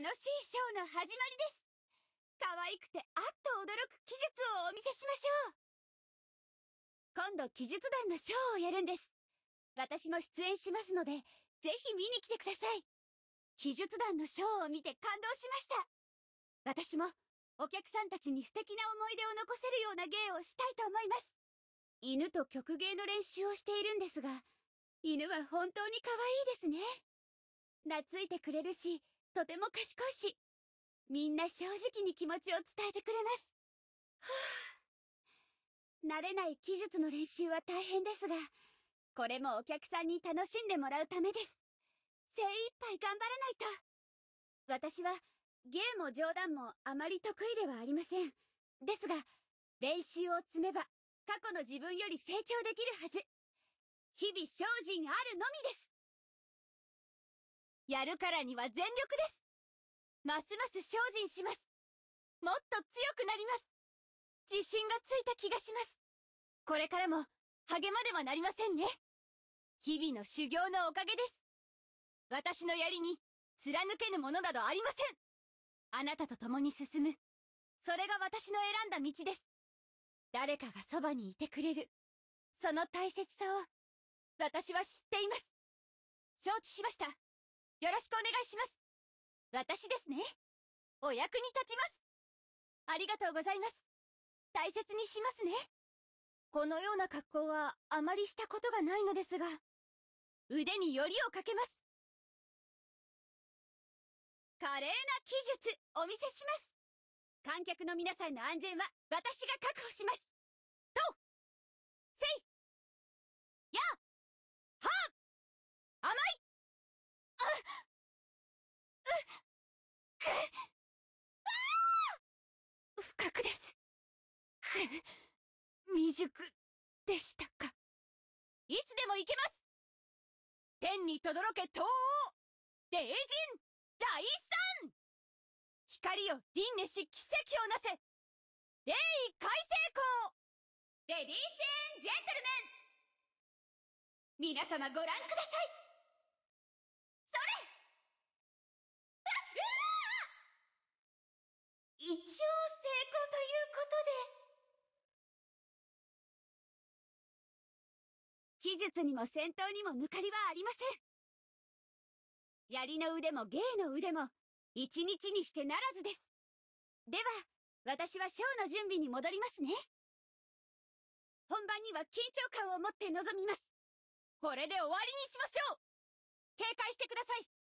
楽しいショーの始まりです。可愛くてあっと驚く技術をお見せしましょう。今度技術団のショーをやるんです。私も出演しますので、ぜひ見に来てください。技術団のショーを見て感動しました。私もお客さんたちに素敵な思い出を残せるような芸をしたいと思います。犬と曲芸の練習をしているんですが、犬は本当に可愛いですね。懐いてくれるし、とても賢いし、みんな正直に気持ちを伝えてくれます。はぁ。慣れない技術の練習は大変ですが、これもお客さんに楽しんでもらうためです。精一杯頑張らないと。私は、芸も冗談もあまり得意ではありません。ですが、練習を積めば、過去の自分より成長できるはず。日々精進あるのみです。やるからには全力です。ますます精進します。もっと強くなります。自信がついた気がします。これからも励まではなりませんね。日々の修行のおかげです。私の槍に貫けぬものなどありません。あなたと共に進む。それが私の選んだ道です。誰かがそばにいてくれる。その大切さを、私は知っています。承知しました。よろしくお願いします。私ですね。お役に立ちます。ありがとうございます。大切にしますね。このような格好はあまりしたことがないのですが、腕によりをかけます。華麗な技術お見せします。観客の皆さんの安全は私が確保します。不覚です。く未熟でしたか。いつでも行けます。天に轟け東王。霊人大産光よ輪廻し奇跡をなせ。霊異開成功レディースジェントルメン。皆様ご覧くださいそれあうわ一応成功ということで。技術にも戦闘にも抜かりはありません。槍の腕も芸の腕も、一日にしてならずです。では、私はショーの準備に戻りますね。本番には緊張感を持って臨みます。これで終わりにしましょう警戒してください